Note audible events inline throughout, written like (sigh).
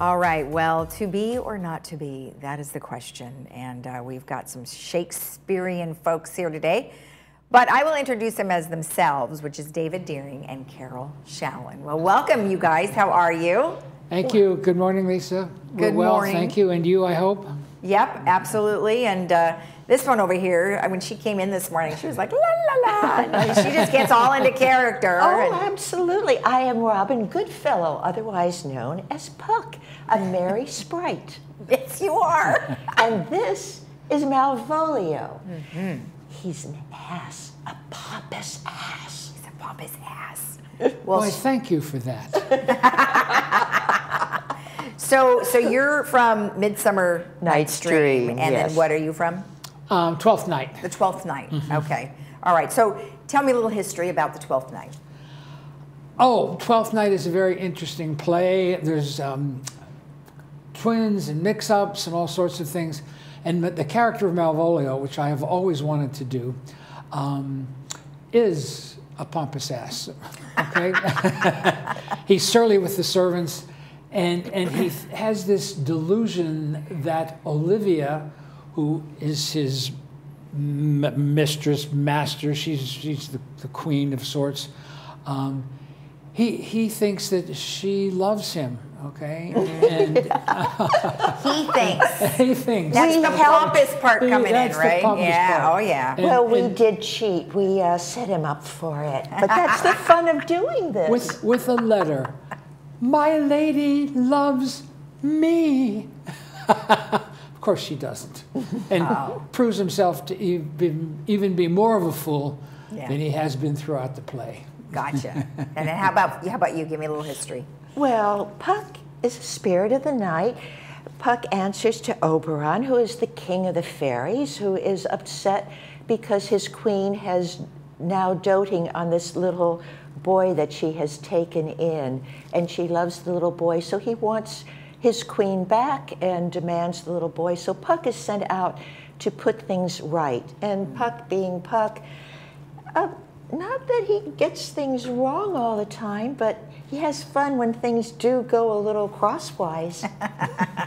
All right, well, to be or not to be, that is the question. And uh, we've got some Shakespearean folks here today. But I will introduce them as themselves, which is David Deering and Carol Shallon. Well, welcome, you guys. How are you? Thank you. Good morning, Lisa. Good well, morning. thank you. And you, I hope? Yep, absolutely. And uh, this one over here, when she came in this morning, she was like, la la la. And she just gets all into character. (laughs) Oh, and- absolutely. I am Robin Goodfellow, otherwise known as Puck, a merry (laughs) sprite. yes, you are. (laughs) And this is Malvolio. Mm-hmm. He's an ass, a pompous ass. He's a pompous ass. Well, Well, thank you for that. so so you're from Midsummer Night's Dream, and yes. then what are you from? Um, Twelfth night. The Twelfth Night. Okay. All right. So tell me a little history about the Twelfth Night. Oh, Twelfth night is a very interesting play. There's um, twins and mix-ups and all sorts of things. And the character of Malvolio, which I have always wanted to do, um, is a pompous ass. Okay, (laughs) he's surly with the servants, and and he (laughs) has this delusion that Olivia, who is his m- mistress, master, she's she's the, the queen of sorts. Um, he he thinks that she loves him. Okay, (laughs) and (laughs) He thinks. (laughs) he thinks. That's We the pompous part coming That's in, right? pompous Yeah. part. Oh yeah. And- well, we and- did cheat. We uh, set him up for it. But that's the fun of doing this. with with a letter. My lady loves me. Of course she doesn't, and Oh. proves himself to even even be more of a fool Yeah. than he has been throughout the play. Gotcha. And then how about how about you? Give me a little history. Well, Puck is a spirit of the night. Puck answers to Oberon, who is the king of the fairies, who is upset because his queen has now doting on this little boy that she has taken in, and she loves the little boy, so he wants his queen back and demands the little boy. So Puck is sent out to put things right, and Puck, being Puck, uh, not that he gets things wrong all the time, but he has fun when things do go a little crosswise. (laughs)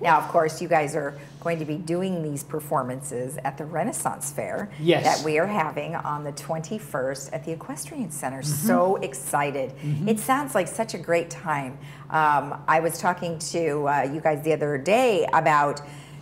Now, of course, you guys are going to be doing these performances at the Renaissance Fair Yes. that we are having on the 21st at the Equestrian Center. So excited. It sounds like such a great time. Um, I was talking to uh, you guys the other day about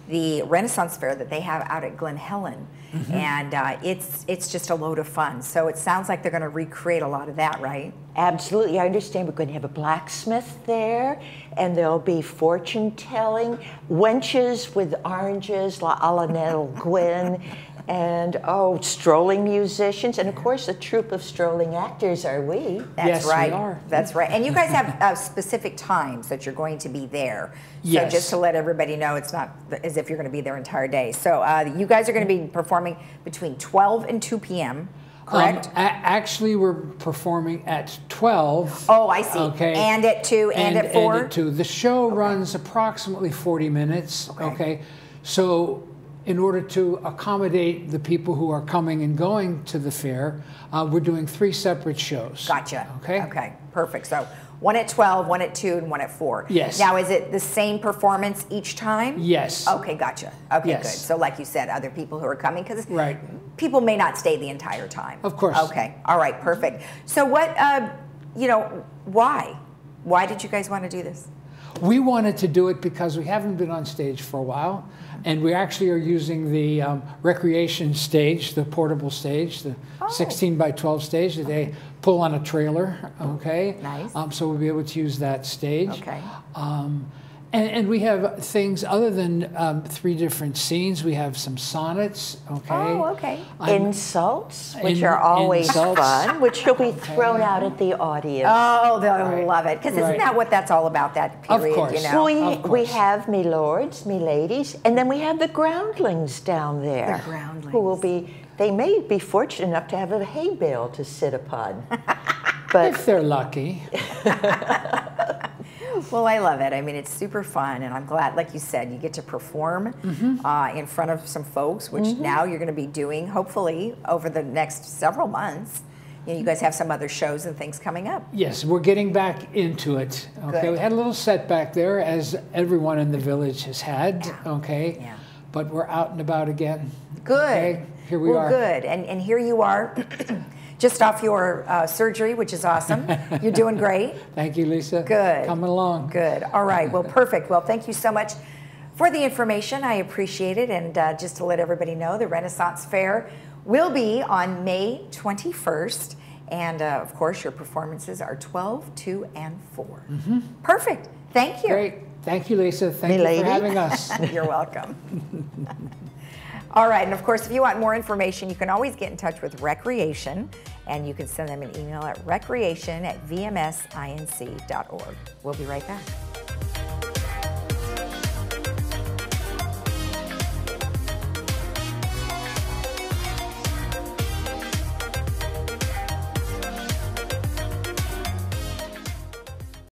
the Renaissance Fair that they have out at Glen Helen. And uh, it's it's just a load of fun. So it sounds like they're going to recreate a lot of that, right? Absolutely, I understand we're going to have a blacksmith there, and there'll be fortune telling, wenches with oranges, la a la Nettle Gwyn, (laughs) and oh, strolling musicians, and of course, a troupe of strolling actors are we. That's Yes, we right. are. That's right. And you guys have uh, specific times that you're going to be there. Yes. So just to let everybody know, it's not as if you're going to be there entire day. So uh, you guys are going to be performing between 12 and 2 p.m. Correct? Um, a- actually, we're performing at 12. oh, I see. Okay. And at 2 and, at 4. And at two. The show runs approximately 40 minutes. Okay. Okay. So, in order to accommodate the people who are coming and going to the fair, uh, we're doing three separate shows. Gotcha. Okay. Okay. Perfect. So one at 12, one at 2, and one at 4. Yes. Now, is it the same performance each time? Yes. Okay, gotcha. Okay, Yes. good. So, like you said, other people who are coming, because Right. people may not stay the entire time. Of course. Okay, all right, perfect. So, what, uh, you know, why? Why did you guys want to do this? We wanted to do it because we haven't been on stage for a while, and we actually are using the um, recreation stage, the portable stage, the Oh. 16 by 12 stage that they pull on a trailer. Okay. Nice. Um, so we'll be able to use that stage. Okay. Um, and, and we have things other than um, three different scenes. We have some sonnets. Okay. Oh, okay. I'm- Insults, which In- are always insults. fun, which will be thrown out at the audience. Oh, they'll love it. Because isn't that what that's all about, that Of period, course. you know? we, of we have me lords, me ladies, and then we have the groundlings down there. The groundlings. Who will be, they may be fortunate enough to have a hay bale to sit upon. (laughs) but If they're lucky. (laughs) Well, I love it. I mean, it's super fun, and I'm glad, like you said, you get to perform uh, in front of some folks, which now you're going to be doing, hopefully, over the next several months. you, know, you guys have some other shows and things coming up. Yes, we're getting back into it. Okay, Good. we had a little setback there, as everyone in the village has had. Okay, Yeah. but we're out and about again. Good. Okay, here we well, are. Good. And, and here you are, just off your uh, surgery, which is awesome. You're doing great. (laughs) Thank you, Lisa. Good. Coming along. Good. All right. Well, perfect. Well, thank you so much for the information. I appreciate it. And uh, just to let everybody know, the Renaissance Fair will be on May 21st. And uh, of course, your performances are 12, 2, and 4. Perfect. Thank you. Great. Thank you, Lisa. Thank you Milady. for having us. (laughs) You're welcome. (laughs) All right, and of course, if you want more information, you can always get in touch with Recreation, and you can send them an email at recreation at vmsinc.org. We'll be right back.